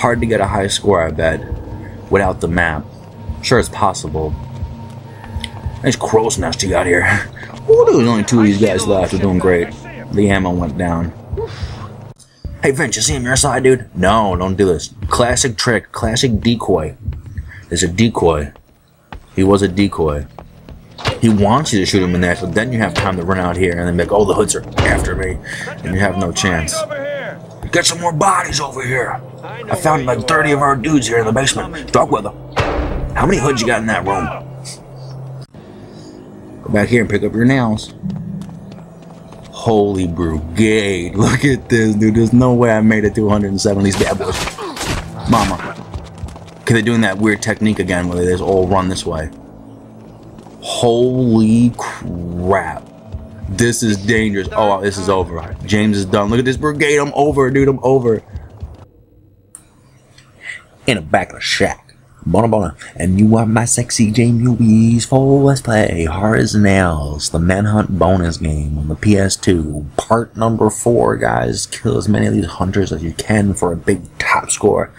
Hard to get a high score, I bet, without the map. Sure, it's possible. Nice crow's nest you got here. Ooh, there's only two of these guys left. They're doing great. The ammo went down. Hey, Vince, you see him your side, dude? No, don't do this. Classic trick. Classic decoy. There's a decoy. He was a decoy. He wants you to shoot him in that, but then you have time to run out here and then be like, oh, the hoods are after me. And you have no chance. Get some more bodies over here. I found like 30 of our dudes here in the basement. Talk with them. How many hoods you got in that room? Go back here and pick up your nails. Holy brigade. Look at this, dude. There's no way I made it to 107 these bad boys. Mama. Okay, they're doing that weird technique again where they just all run this way. Holy crap. This is dangerous. Oh, this is over. James is done. Look at this brigade. I'm over, dude. I'm over. In the back of the shack. Bona bona. And you are my sexy James Ubies for Let's Play Hard as Nails, the Manhunt bonus game on the PS2. Part number four, guys. Kill as many of these hunters as you can for a big top score.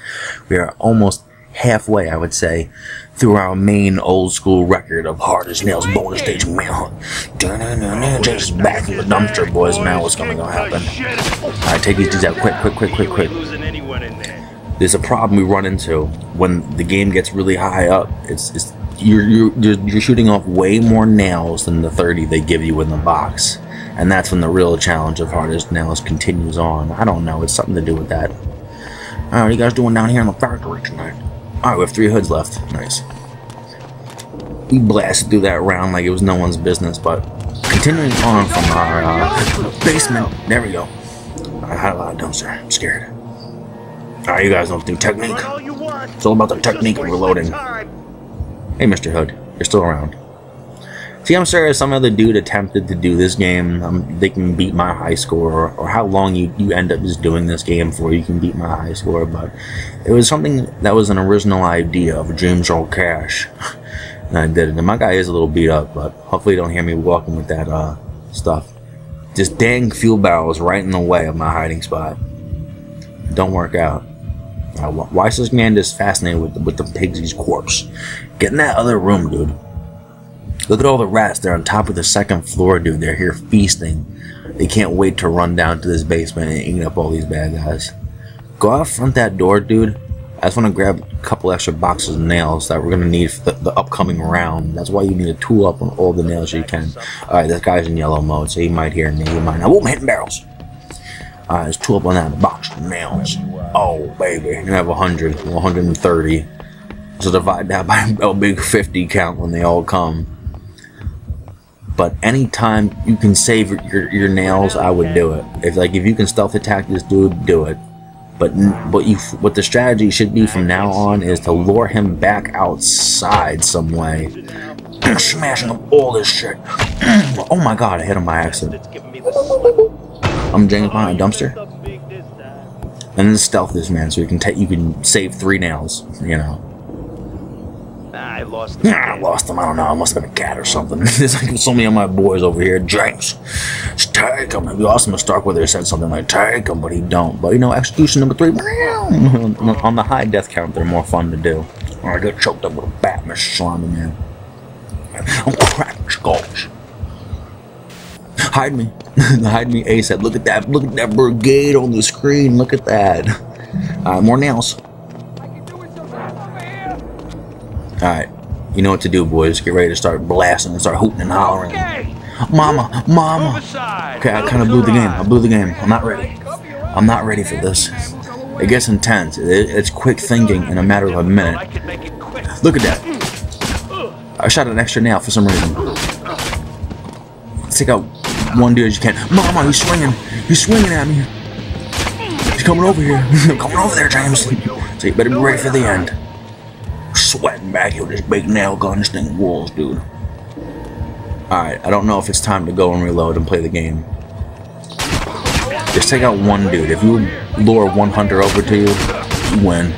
We are almost halfway, I would say, through our main old school record of Hard as Nails bonus stage manhunt. Just back in the dumpster, boys. Man, what's gonna happen? Alright, take these dudes out quick, quick, quick, quick, quick. There's a problem we run into when the game gets really high up. It's, it's you're, you're, you're shooting off way more nails than the 30 they give you in the box. And that's when the real challenge of Hard as Nails continues on. I don't know, it's something to do with that. Alright, what are you guys doing down here in the factory tonight? Alright, we have three hoods left. Nice. We blasted through that round like it was no one's business, but continuing on from our uh, basement. There we go. I had a lot of dumpster. I'm scared. Alright, you guys don't do technique. It's all about the technique of reloading. Hey, Mr. Hood. You're still around. See, I'm sure if some other dude attempted to do this game, um, they can beat my high score, or, or, how long you, you end up just doing this game for, you can beat my high score, but it was something that was an original idea of James Earl Cash, and I did it. And my guy is a little beat up, but hopefully you don't hear me walking with that uh, stuff. Just dang fuel barrels right in the way of my hiding spot. Don't work out. Uh, why is this man just fascinated with, with the Piggsy's corpse? Get in that other room, dude. Look at all the rats. They're on top of the second floor, dude. They're here feasting. They can't wait to run down to this basement and eat up all these bad guys. Go out front that door, dude. I just want to grab a couple extra boxes of nails that we're going to need for the, the, upcoming round. That's why you need to tool up on all the nails you can. Alright, this guy's in yellow mode, so he might hear me. He might not. Oh, I'm hitting barrels. Alright, let's tool up on that box of nails. Oh, baby. You have 100, 130. So divide that by a big 50 count when they all come but anytime you can save your, your nails, I would do it. If like if you can stealth attack this dude, do it. But what you what the strategy should be from now on is to lure him back outside some way, smashing up all this shit. oh my god, I hit him by accident. I'm James behind a dumpster, and then stealth this man so you can take you can save three nails. You know. I lost him. I lost them. I don't know. I must have been a cat or something. There's like so many of my boys over here. James, just take him. It'd be awesome if Starkweather said something like take him, but he don't. But you know, execution number three. On the high death count, they're more fun to do. Or I get choked up with a bat, Mr. Slimy Man. I'm cracking skulls. Hide me. Hide me ASAP. Look at that. Look at that brigade on the screen. Look at that. Alright, more nails. Alright, you know what to do, boys. Get ready to start blasting and start hooting and hollering. Okay. Mama, mama. Okay, I kind of blew the game. I blew the game. I'm not ready. I'm not ready for this. It gets intense. it's quick thinking in a matter of a minute. Look at that. I shot an extra nail for some reason. Let's take out one dude as you can. Mama, he's swinging. He's swinging at me. He's coming over here. coming over there, James. So you better be ready for the end sweating back here with this big nail gun. This thing walls, dude. Alright, I don't know if it's time to go and reload and play the game. Just take out one dude. If you lure one hunter over to you, you win.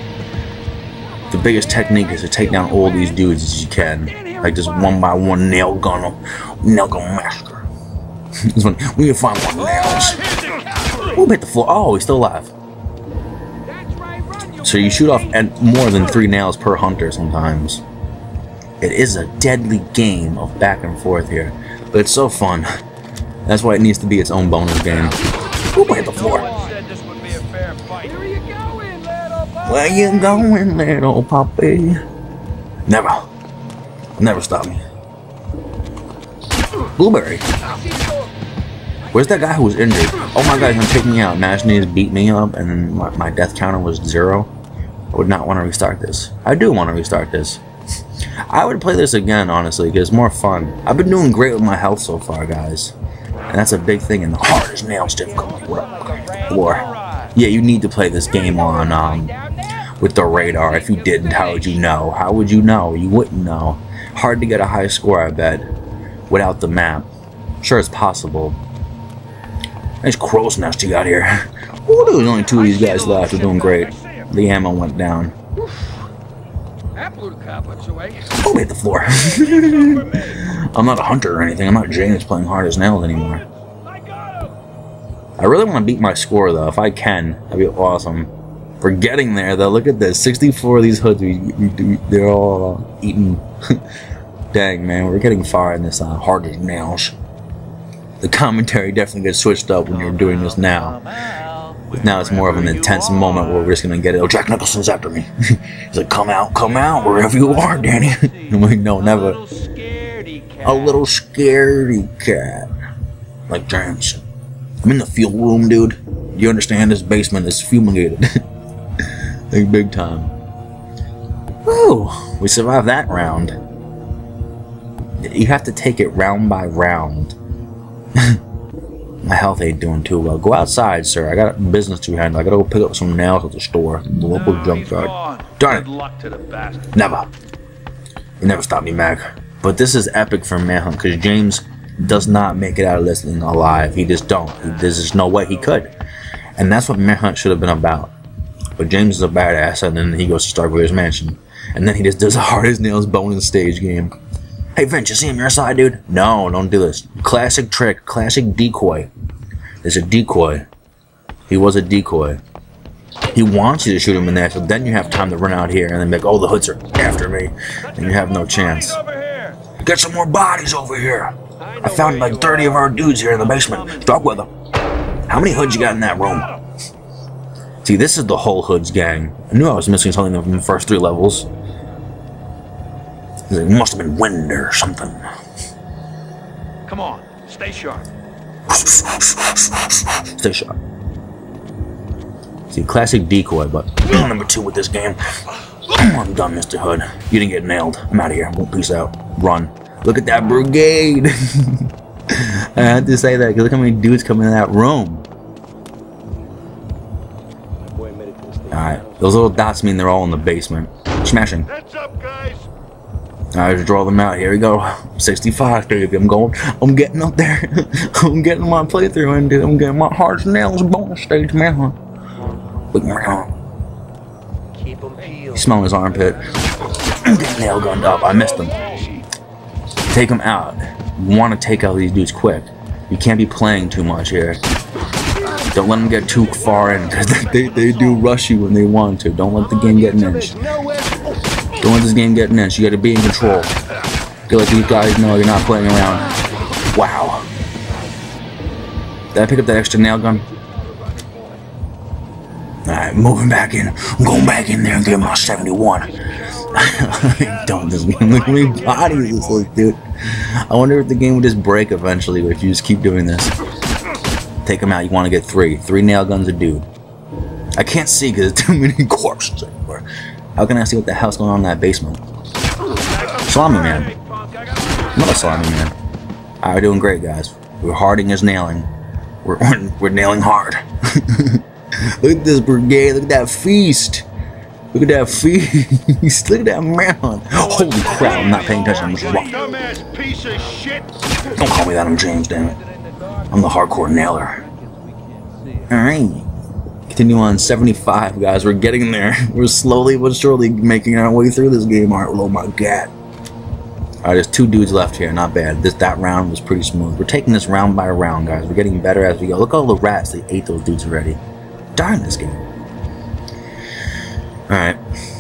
The biggest technique is to take down all these dudes as you can. Like just one by one nail gun, nail gun master. we can find one nails. We'll hit the floor. Oh, he's still alive. So you shoot off at more than three nails per hunter sometimes. It is a deadly game of back and forth here, but it's so fun. That's why it needs to be its own bonus game. Who hit the floor. Where you going, little puppy? Never. Never stop me. Blueberry. Where's that guy who was injured? Oh my god, he's gonna take me out. He just beat me up and my, my death counter was zero. I would not want to restart this. I do want to restart this. I would play this again, honestly, because it's more fun. I've been doing great with my health so far, guys. And that's a big thing in the hardest nails difficulty. Or, yeah, you need to play this game on, um, with the radar. If you didn't, how would you know? How would you know? You wouldn't know. Hard to get a high score, I bet, without the map. Sure, it's possible. Nice crow's nest you got here. Ooh, there's only two of these guys left. We're doing great. The ammo went down. Oh, hit the floor. I'm not a hunter or anything. I'm not James playing hard as nails anymore. I really want to beat my score though. If I can, that'd be awesome. We're getting there though. Look at this. 64 of these hoods. We, we, we, they're all eaten. Dang man, we're getting far in this uh, hard as nails. The commentary definitely gets switched up when you're doing this now. Now it's more of an intense moment where we're just gonna get it. Oh, Jack Nicholson's after me. He's like, "Come out, come out, wherever you are, Danny." I'm like, "No, never." A little scaredy cat, like James. I'm in the fuel room, dude. You understand? This basement is fumigated, like big time. Woo! We survived that round. You have to take it round by round. My health ain't doing too well. Go outside, sir. I got business to handle. I gotta go pick up some nails at the store, the local he's junkyard. Darn it. luck to the bastard. Never. You never stop me, Mac. But this is epic for Manhunt because James does not make it out of this thing alive. He just don't. He, there's just no way he could. And that's what Manhunt should have been about. But James is a badass, and then he goes to Starkweather's mansion. And then he just does a hard as nails bonus stage game. Hey, Vince, you see him your side, dude? No, don't do this. Classic trick, classic decoy. There's a decoy. He was a decoy. He wants you to shoot him in there, so then you have time to run out here and then be like, oh, the hoods are after me. And you have no chance. Get some more bodies over here. I, found like 30 of our dudes here in the basement. Talk with them. How many hoods you got in that room? See, this is the whole hoods gang. I knew I was missing something from the first three levels. It must have been wind or something. Come on. Stay sharp. Stay sharp. See, classic decoy, but number two with this game. I'm done, Mr. Hood. You didn't get nailed. I'm out of here. Peace out. Run. Look at that brigade. I had to say that because look how many dudes come in that room. Alright, those little dots mean they're all in the basement. Smashing. Heads up, guys. I just draw them out. Here we go. 65, baby. I'm going. I'm getting up there. I'm getting my playthrough in, dude. I'm getting my heart's nails bonus stage, man. Look around. Keep them peeled. Smell his armpit. Get nail gunned up. I missed him. Take him out. You want to take out these dudes quick. You can't be playing too much here. Don't let them get too far in. they, they do rush you when they want to. Don't let the game get an inch. Don't let this game get in. You gotta be in control. You let these guys know you're not playing around. Wow. Did I pick up that extra nail gun? Alright, moving back in. I'm going back in there and get my 71. Don't this game. Look how many bodies this looks, dude. I wonder if the game would just break eventually if you just keep doing this. Take them out. You want to get three. Three nail guns a dude. I can't see because there's too many corpses. How can I see what the hell's going on in that basement? Salami man. Big punk, I I'm not a salami man. Alright, we're doing great, guys. We're harding as nailing. We're, we're, nailing hard. look at this brigade. Look at that feast. Look at that feast. look at that man. Holy crap, I'm not paying attention. I'm just shit! Don't call me that. I'm James, damn it. I'm the hardcore nailer. Alright. Continue on 75, guys. We're getting there. We're slowly but surely making our way through this game. Alright, oh my god. Alright, there's two dudes left here. Not bad. This That round was pretty smooth. We're taking this round by round, guys. We're getting better as we go. Look at all the rats. They ate those dudes already. Darn this game. Alright,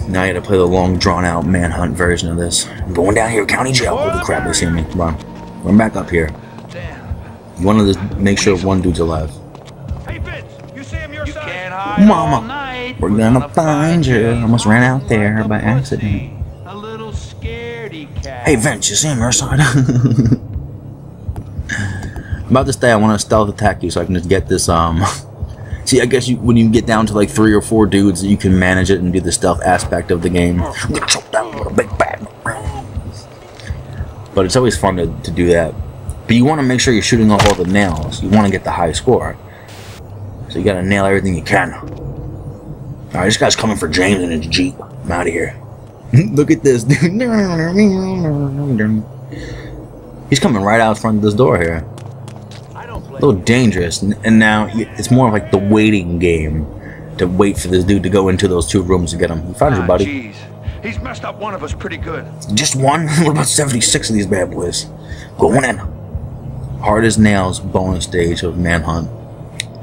now I gotta play the long drawn out manhunt version of this. I'm going down here, county jail. Holy crap, they see me. Come on. Run back up here. Damn. You wanna make sure one dude's alive. Mama, we're gonna find you. Almost ran out there by accident. A little cat. Hey Vince, you see him your side? About this day, I want to stealth attack you so I can just get this. Um, see, I guess you, when you get down to like three or four dudes, you can manage it and do the stealth aspect of the game. Get choked down big bad. But it's always fun to, to do that. But you want to make sure you're shooting off all the nails. You want to get the high score. So you got to nail everything you can. All right, this guy's coming for James in his jeep. I'm out of here. Look at this, dude. He's coming right out front of this door here. A little dangerous, and now it's more of like the waiting game to wait for this dude to go into those two rooms to get him. You found your Ah, buddy. Jeez, he's messed up one of us pretty good. Just one? What about 76 of these bad boys? Going in. Hard as nails bonus stage of Manhunt.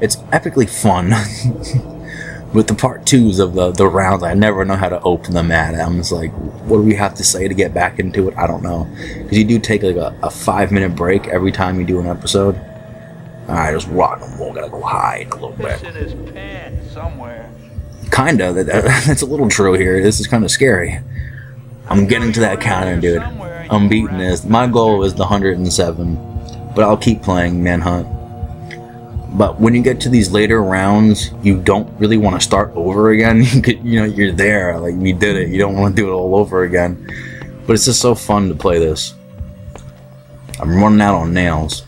It's epically fun. With the part twos of the, the rounds, I never know how to open them at. I'm just like, what do we have to say to get back into it? I don't know. Because you do take like a, a five minute break every time you do an episode. Alright, just rock and roll. Gotta go hide a little bit. In his pants somewhere. Kinda. That, that's a little true here. This is kind of scary. I'm getting to that counter, dude. I'm beating this. My goal is the 107, but I'll keep playing Manhunt. But when you get to these later rounds, you don't really want to start over again. You know, you're there, like you did it. You don't want to do it all over again. But it's just so fun to play this. I'm running out on nails.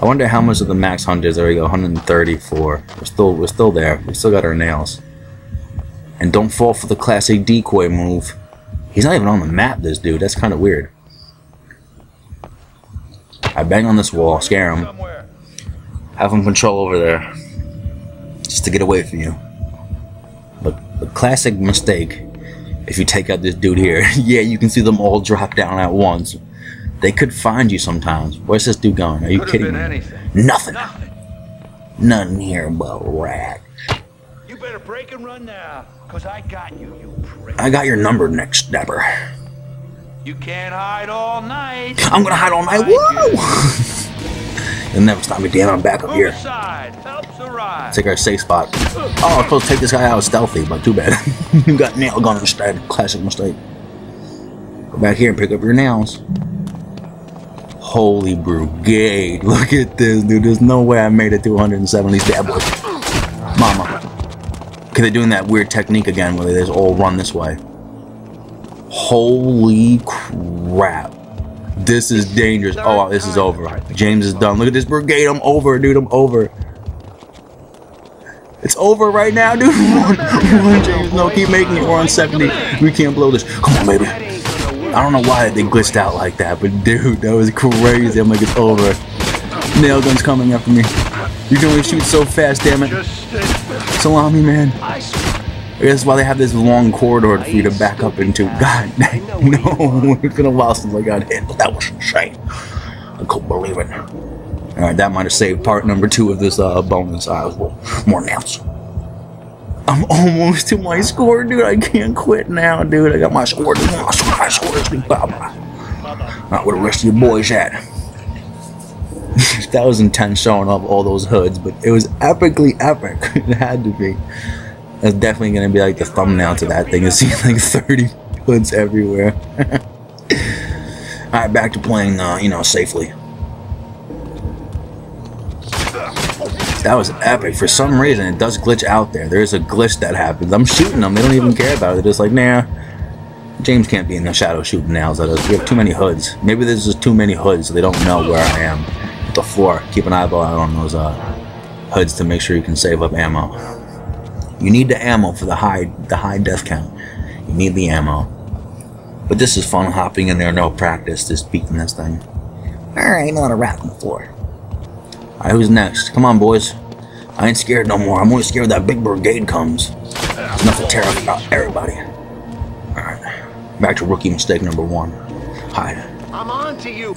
I wonder how much of the max hunt is. There we go, 134. We're still, we're still there. We still got our nails. And don't fall for the classic decoy move. He's not even on the map, this dude. That's kind of weird. I bang on this wall, scare him. Have him control over there, just to get away from you. But the classic mistake, if you take out this dude here, yeah, you can see them all drop down at once. They could find you sometimes. Where's this dude going? Are you Could have kidding me? anything. Nothing. Nothing. Nothing here but rat. You better break and run now, cause I got you, you prick. I got your number next stabber. You can't hide all night. I'm gonna hide all night. Whoa! You'll never stop me, damn. I'm back up here. aside. Helps a ride. Take our safe spot. Oh, I was supposed to take this guy out stealthy, but too bad. you got nail gun instead. Classic mistake. Go back here and pick up your nails. Holy brigade. Look at this, dude. There's no way I made it to 107 these bad boys. Mama. Okay, they're doing that weird technique again where they just all run this way. Holy crap. This is dangerous. Oh, this is over. James is done. Look at this brigade. I'm over, dude. I'm over. It's over right now, dude. Run, James. No, keep making it. We're on 70. We can't blow this. Come on, baby. I don't know why they glitched out like that, but dude, that was crazy. I'm like, it's over. Nail gun's coming after me. You can only shoot so fast, damn it. Salami, man. That's why they have this long corridor for you to back up into. God. No, it's been a while since I got hit, but that was insane. I couldn't believe it. Alright, that might have saved part number two of this uh, bonus. I was more nails. I'm almost to my score, dude. I can't quit now, dude. I got my score. dude. My score, my score. blah, blah. Alright, where the rest of your boys at? that was intense showing off all those hoods, but it was epically epic. it had to be. That's definitely gonna be like the thumbnail to that thing. Is see like 30 hoods everywhere. Alright, back to playing, uh, you know, safely. That was epic. For some reason, it does glitch out there. There is a glitch that happens. I'm shooting them. They don't even care about it. They're just like, nah. James can't be in the shadow shooting nails at us. We have too many hoods. Maybe there's just too many hoods, so they don't know where I am. The floor. Keep an eyeball out on those uh, hoods to make sure you can save up ammo. You need the ammo for the high the high death count. You need the ammo. But this is fun hopping in there, no practice, just beating this thing. Alright, not a rat on the floor. Alright, who's next? Come on, boys. I ain't scared no more. I'm only scared that big brigade comes. It's enough to tear up everybody. Alright. Back to rookie mistake number one. Hide. I'm on to you.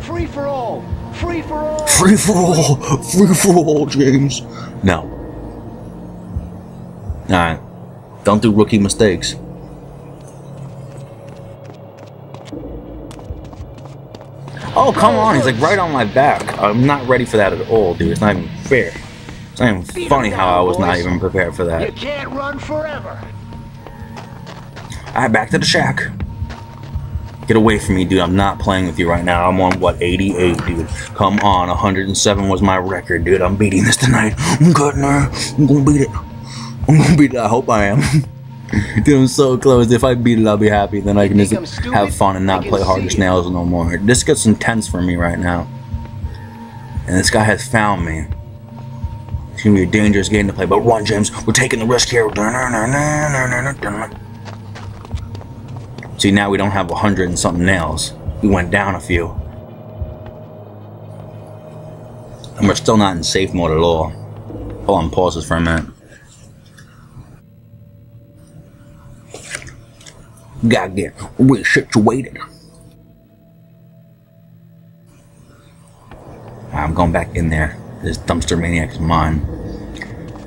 Free for all. Free for all. Free for all! Free for all, James! No. Alright. Don't do rookie mistakes. Oh, come on. He's like right on my back. I'm not ready for that at all, dude. It's not even fair. It's not even funny how I was not even prepared for that. You can't run forever. Alright, back to the shack. Get away from me, dude. I'm not playing with you right now. I'm on, what, 88, dude. Come on. 107 was my record, dude. I'm beating this tonight. I'm getting there. I'm gonna beat it. I'm gonna beat it. I hope I am. dude, I'm so close. If I beat it, I'll be happy. Then I can just have fun and not play you. snails no more. This gets intense for me right now. And this guy has found me. It's gonna be a dangerous game to play, but run, James. We're taking the risk here. See, now we don't have a hundred and something nails. We went down a few. And we're still not in safe mode at all. Hold on, pause this for a minute. Get resituated. I'm going back in there. This dumpster maniac is mine.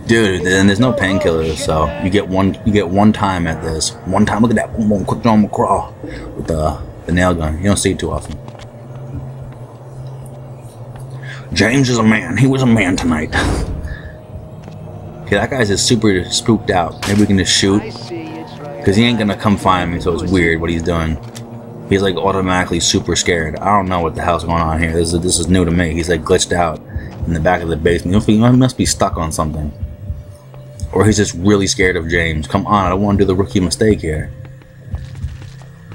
Dude, then there's no painkillers, so you get one you get one time at this. One time, look at that boom boom quick draw crawl with the the nail gun. You don't see it too often. James is a man. He was a man tonight. Okay, that guy's just super spooked out. Maybe we can just shoot. I see it's right. Because he ain't gonna come find me, so it's weird what he's doing. He's like automatically super scared. I don't know what the hell's going on here. This is this is new to me. He's like glitched out in the back of the basement. He must- be stuck on something. Or he's just really scared of James. Come on, I don't want to do the rookie mistake here.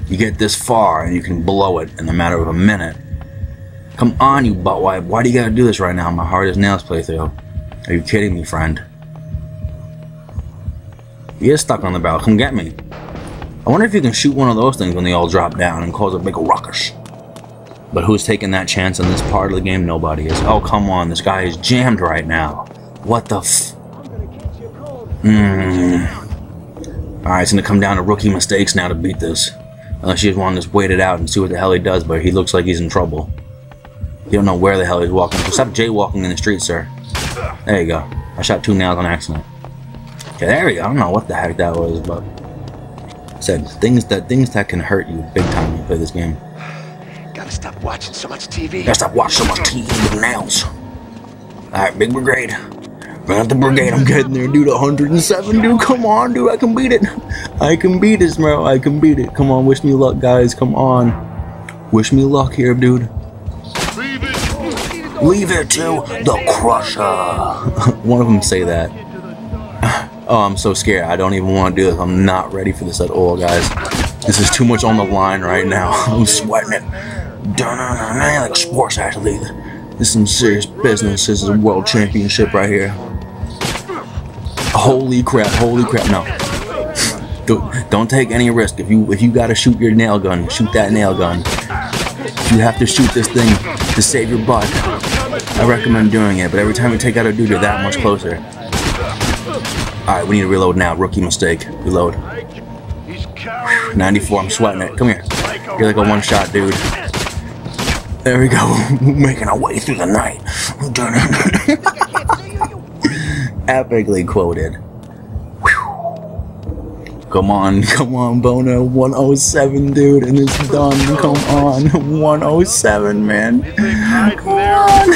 You get this far and you can blow it in a matter of a minute. Come on, you butt wipe. Why do you gotta do this right now? My hard as nails playthrough. Are you kidding me, friend? He is stuck on the barrel. Come get me. I wonder if you can shoot one of those things when they all drop down and cause a big ruckus. But who's taking that chance in this part of the game? Nobody is. Oh, come on. This guy is jammed right now. What the f... Mmm. Alright, it's gonna come down to rookie mistakes now to beat this. Unless you just want to just wait it out and see what the hell he does, but he looks like he's in trouble. You don't know where the hell he's walking. Stop jaywalking in the street, sir. There you go. I shot two nails on accident. Okay, there we go. I don't know what the heck that was, but said things that things that can hurt you big time when you play this game. Gotta stop watching so much TV. Gotta stop watching so much TV with nails. Alright, big brigade. Run out the brigade, I'm getting there, dude. 107, dude. Come on, dude. I can beat it. I can beat this, bro. I can beat it. Come on, wish me luck, guys. Come on. Wish me luck here, dude. Leave it to the Crusher. One of them say that. Oh, I'm so scared. I don't even want to do this. I'm not ready for this at all, guys. This is too much on the line right now. I'm sweating it. Like a sports athlete. This is some serious business. This is a world championship right here. Holy crap! Holy crap! No, don't, don't take any risk. If you if you gotta shoot your nail gun, shoot that nail gun. If you have to shoot this thing to save your butt, I recommend doing it. But every time you take out a dude, you're that much closer. All right, we need to reload now. Rookie mistake. Reload. 94. I'm sweating it. Come here. You're like a one-shot dude. There we go. Making our way through the night. Epically quoted. Whew. Come on, come on, Bono. 107, dude, and it's done. Come on. 107, man. Come on.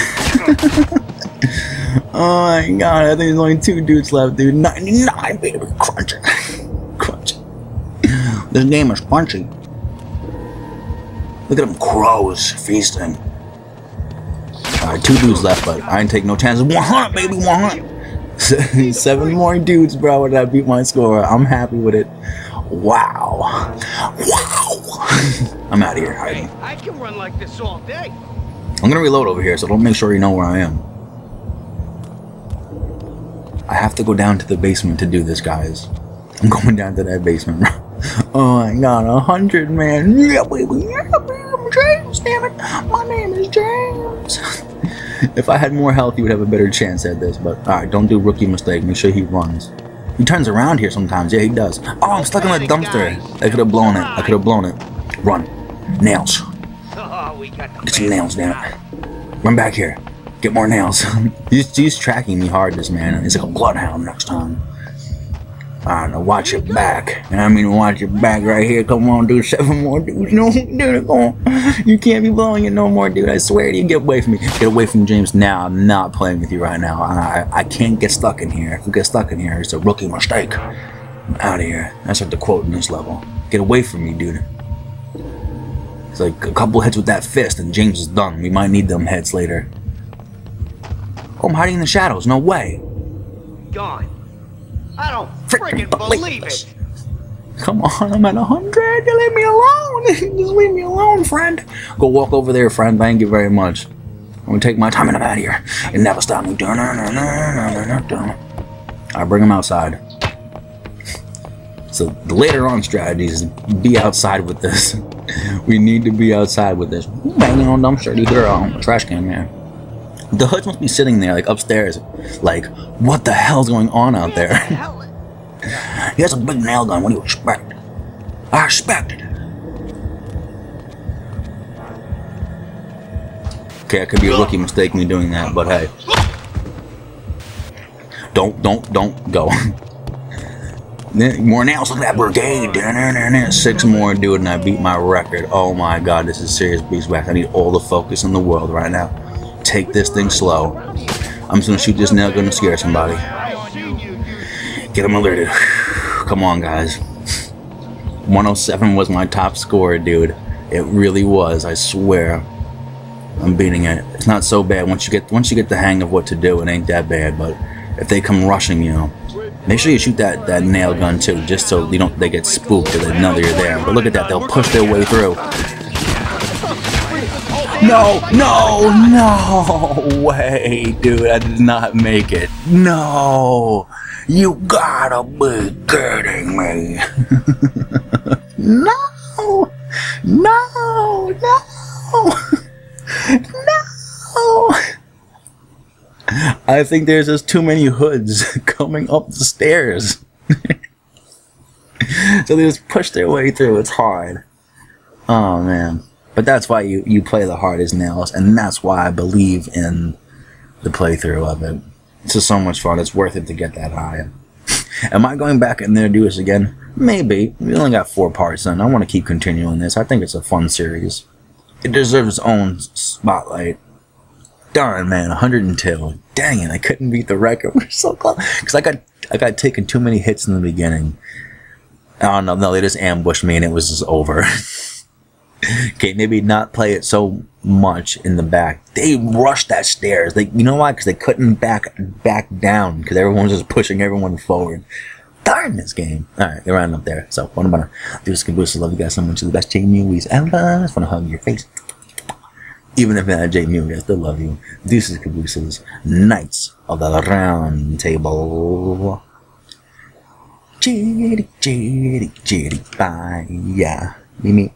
Oh my god, I think there's only two dudes left, dude. 99, baby. Crunch it. Crunch it. This game is crunchy. Look at them crows feasting. Alright, two dudes left, but I didn't take no chances. 100, baby, 100. Seven more dudes, bro, and I beat my score. I'm happy with it. Wow. Wow. I'm out of here, hiding. I can run like this all day. I'm gonna reload over here, so don't make sure you know where I am. I have to go down to the basement to do this, guys. I'm going down to that basement. oh my god, a hundred man. Yeah, baby. Yeah, baby. I'm James, damn it. My name is James. if I had more health, you would have a better chance at this. But alright, don't do rookie mistake. Make sure he runs. He turns around here sometimes. Yeah, he does. Oh, I'm stuck in the dumpster. I could have blown it. I could have blown it. Run. Nails. Oh, we got the Get some nails, damn it. Run back here. Get more nails. he's, he's tracking me hard, this man. He's like a bloodhound next time. I don't know, watch your back. And I mean, watch your back right here. Come on, dude. Seven more dudes. No, dude, come on. You can't be blowing it no more, dude. I swear to you, get away from me. Get away from James now. I'm not playing with you right now. I, I can't get stuck in here. If we get stuck in here, it's a rookie mistake. I'm out of here. That's like the quote in this level. Get away from me, dude. It's like a couple hits with that fist, and James is done. We might need them heads later. Oh, I'm hiding in the shadows. No way. Gone. I don't freaking believe believe it. Come on, I'm at 100. You leave me alone. Just leave me alone, friend. Go walk over there, friend. Thank you very much. I'm gonna take my time and I'm out of here. You never stop me. I bring him outside. So the later on strategy is be outside with this. we need to be outside with this. Banging on dumpster, dude. They're on trash can, man. The hoods must be sitting there, like upstairs. Like, what the hell's going on out there? He has a big nail gun. What do you expect? I expected it. Okay, I could be a rookie mistake me doing that, but hey. Don't, don't, don't go. More nails. Look at that brigade. Six more, dude, and I beat my record. Oh my god, this is serious beeswax. I need all the focus in the world right now. Take this thing slow. I'm just gonna shoot this nail gun to scare somebody. Get them alerted. Come on, guys. 107 was my top score, dude. It really was. I swear. I'm beating it. It's not so bad once you get once you get the hang of what to do. It ain't that bad. But if they come rushing you, know, make sure you shoot that that nail gun too, just so you don't they get spooked or they know you're there. But look at that. They'll push their way through. No, no, no way, dude. I did not make it. No. You gotta be kidding me. no. No, no. No. I think there's just too many hoods coming up the stairs. so they just push their way through. It's hard. Oh man. But that's why you, you play the hardest nails, and that's why I believe in the playthrough of it. It's just so much fun. It's worth it to get that high. Am I going back in there to do this again? Maybe. We only got four parts, and I want to keep continuing this. I think it's a fun series. It deserves its own spotlight. Darn man, 102. Dang it, I couldn't beat the record. We're so close. Because I got I got taken too many hits in the beginning. Oh, I don't know. No, they just ambushed me, and it was just over. okay, maybe not play it so much in the back. They rushed that stairs. They, you know why? Because they couldn't back back down because everyone was just pushing everyone forward. Darn this game. All right, they're running up there. So, what I'm gonna do is boost. Love you guys so much. You're the best J movies ever. I just wanna hug your face. Even if not J Mew, I still love you. Deuces Cabooses, Knights of the Round Table. Jitty, jitty, jitty, bye. Yeah. Me